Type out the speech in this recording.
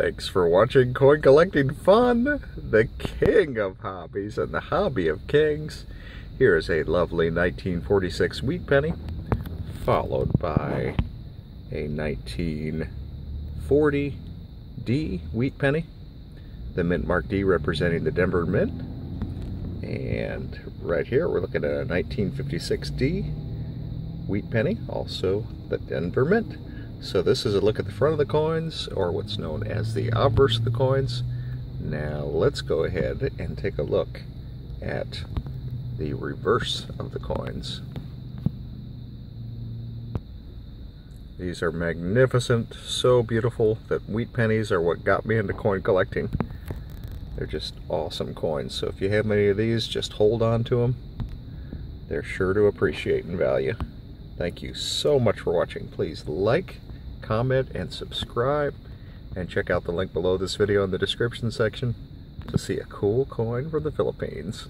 Thanks for watching Coin Collecting Fun, the king of hobbies and the hobby of kings. Here is a lovely 1946 wheat penny, followed by a 1940 D wheat penny, the Mint Mark D representing the Denver Mint. And right here we're looking at a 1956 D wheat penny, also the Denver Mint. So this is a look at the front of the coins, or what's known as the obverse of the coins. Now let's go ahead and take a look at the reverse of the coins. These are magnificent, so beautiful that wheat pennies are what got me into coin collecting. They're just awesome coins, so if you have many of these, just hold on to them. They're sure to appreciate in value. Thank you so much for watching. Please like, comment, and subscribe. And check out the link below this video in the description section to see a cool coin from the Philippines.